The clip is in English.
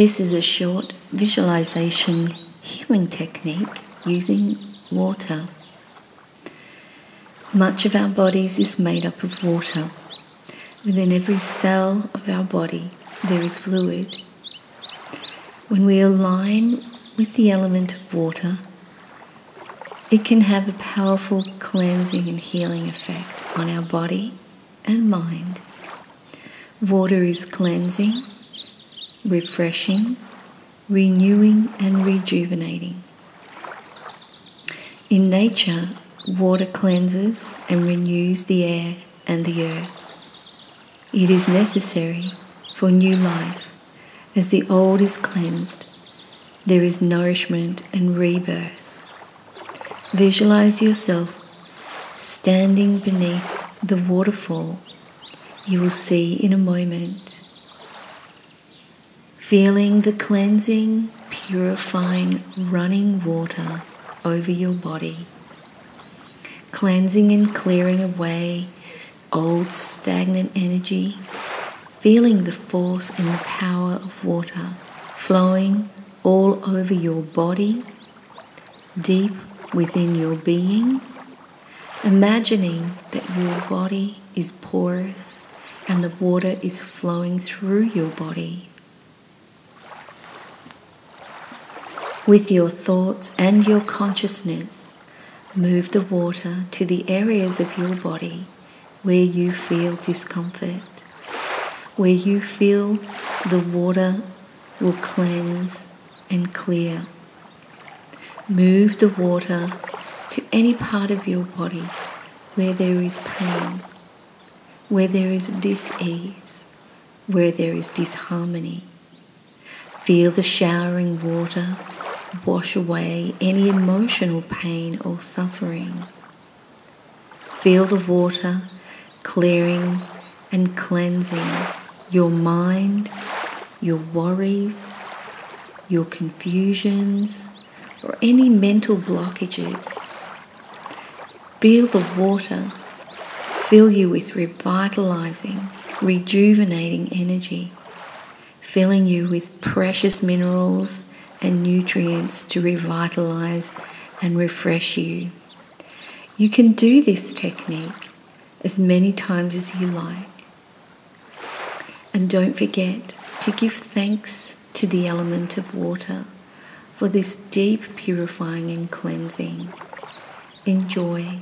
This is a short visualization healing technique using water. Much of our bodies is made up of water. Within every cell of our body, there is fluid. When we align with the element of water, it can have a powerful cleansing and healing effect on our body and mind. Water is cleansing, refreshing, renewing, and rejuvenating. In nature, water cleanses and renews the air and the earth. It is necessary for new life. As the old is cleansed, there is nourishment and rebirth. Visualize yourself standing beneath the waterfall you will see in a moment. Feeling the cleansing, purifying, running water over your body, cleansing and clearing away old stagnant energy, feeling the force and the power of water flowing all over your body, deep within your being, imagining that your body is porous and the water is flowing through your body. With your thoughts and your consciousness, move the water to the areas of your body where you feel discomfort, where you feel the water will cleanse and clear. Move the water to any part of your body where there is pain, where there is dis-ease, where there is disharmony. Feel the showering water wash away any emotional pain or suffering. Feel the water clearing and cleansing your mind, your worries, your confusions, or any mental blockages. Feel the water fill you with revitalizing, rejuvenating energy, filling you with precious minerals and nutrients to revitalize and refresh you. You can do this technique as many times as you like. And don't forget to give thanks to the element of water for this deep purifying and cleansing. Enjoy.